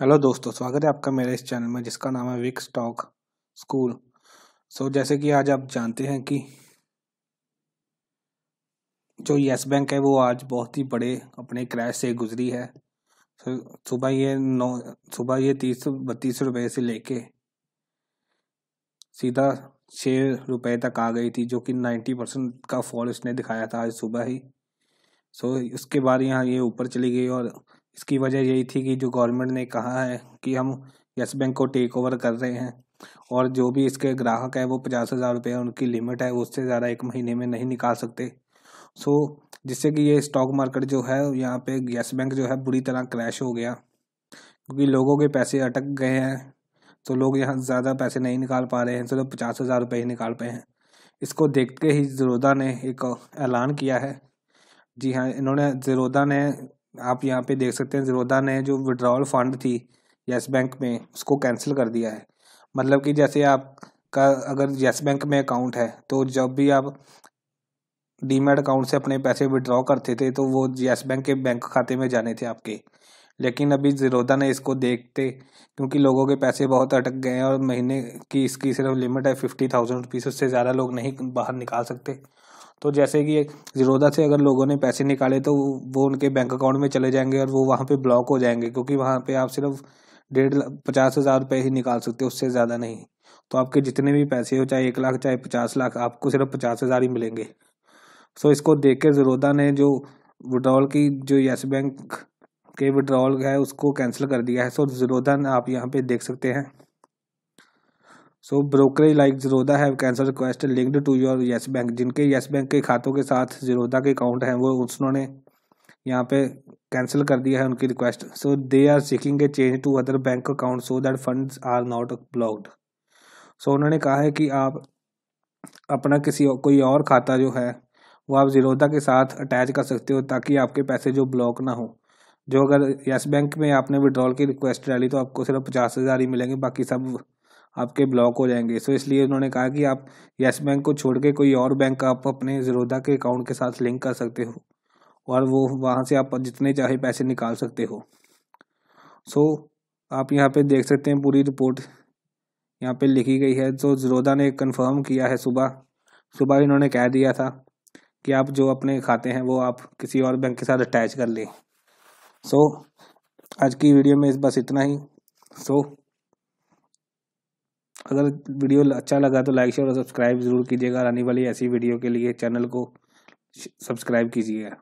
Hello दोस्तों, स्वागत है आपका मेरे इस चैनल में जिसका नाम है विक स्टॉक स्कूल सो जैसे कि आज आप जानते हैं कि जो यस बैंक है, वो आज बहुत ही बड़े अपने क्रैश से गुजरी है। सुबह ये नौ, सुबह ये तीस, बत्तीस रुपए से लेके सीधा छः रुपए तक आ गई थी, जो कि नाइन्टी परसेंट का फॉल इसने दिखाया था आज सुबह ही। सो उसके बाद यहाँ ये ऊपर चली गई और इसकी वजह यही थी कि जो गवर्नमेंट ने कहा है कि हम यस बैंक को टेक ओवर कर रहे हैं और जो भी इसके ग्राहक है वो पचास हज़ार रुपये उनकी लिमिट है, उससे ज़्यादा एक महीने में नहीं निकाल सकते। सो जिससे कि ये स्टॉक मार्केट जो है, यहाँ पे यस बैंक जो है बुरी तरह क्रैश हो गया। क्योंकि लोगों के पैसे अटक गए हैं तो लोग यहाँ ज़्यादा पैसे नहीं निकाल पा रहे हैं, सिर्फ़ पचास हज़ार रुपये ही निकाल पाए हैं। इसको देखते ही ज़रोदा ने एक ऐलान किया है। जी हाँ इन्होंने ज़रोदा ने आप यहाँ पे देख सकते हैं ज़रोदा ने जो विड्रॉल फंड थी यस बैंक में, उसको कैंसिल कर दिया है। मतलब कि जैसे आपका अगर यस बैंक में अकाउंट है तो जब भी आप डीमेट अकाउंट से अपने पैसे विड्रॉ करते थे तो वो यस बैंक के बैंक खाते में जाने थे आपके। लेकिन अभी ज़ीरोदा ने इसको देखते, क्योंकि लोगों के पैसे बहुत अटक गए हैं और महीने की इसकी सिर्फ़ लिमिट है फिफ्टी थाउज़ेंड रुपीज़ उससे ज़्यादा लोग नहीं बाहर निकाल सकते। तो जैसे कि ज़ीरोदा से अगर लोगों ने पैसे निकाले तो वो उनके बैंक अकाउंट में चले जाएँगे और वो वहाँ पे ब्लॉक हो जाएँगे, क्योंकि वहाँ पे आप सिर्फ़ डेढ़ पचास हज़ार रुपये ही निकाल सकते हो, उससे ज़्यादा नहीं। तो आपके जितने भी पैसे हो, चाहे एक लाख, चाहे पचास लाख, आपको सिर्फ़ पचास हज़ार ही मिलेंगे। सो इसको देख के ज़ीरोदा ने जो विड्रॉल की, जो येस बैंक के विड्रॉल है, उसको कैंसिल कर दिया है। सो ज़ीरोदा आप यहाँ पे देख सकते हैं। So brokerage like Zerodha have cancel request linked to your Yes Bank जिनके येस बैंक के खातों के साथ जीरोदा के अकाउंट हैं, वो उन्होंने यहाँ पे कैंसिल कर दिया है उनकी request so they are seeking a change to other bank account so that funds are not blocked so उन्होंने कहा है कि आप अपना किसी कोई और खाता जो है, वो आप जीरोदा के साथ अटैच कर सकते हो ताकि आपके पैसे जो ब्लॉक ना हो। जो अगर यस बैंक में आपने विड्रॉल की रिक्वेस्ट डाली तो आपको सिर्फ़ पचास हज़ार ही मिलेंगे, बाकी सब आपके ब्लॉक हो जाएँगे। सो इसलिए उन्होंने कहा कि आप येस बैंक को छोड़ के कोई और बैंक आप अपने ज़रोदा के अकाउंट के साथ लिंक कर सकते हो और वो वहाँ से आप जितने चाहे पैसे निकाल सकते हो। सो आप यहाँ पे देख सकते हैं पूरी रिपोर्ट यहाँ पे लिखी गई है। तो ज़रोदा ने कंफर्म किया है सुबह। सुबह इन्होंने कह दिया था कि आप जो अपने खाते हैं वो आप किसी और बैंक के साथ अटैच कर लें। सो so, आज की वीडियो में इस बस इतना ही। सो अगर वीडियो अच्छा लगा तो लाइक शेयर और सब्सक्राइब ज़रूर कीजिएगा। आने वाली ऐसी वीडियो के लिए चैनल को सब्सक्राइब कीजिएगा।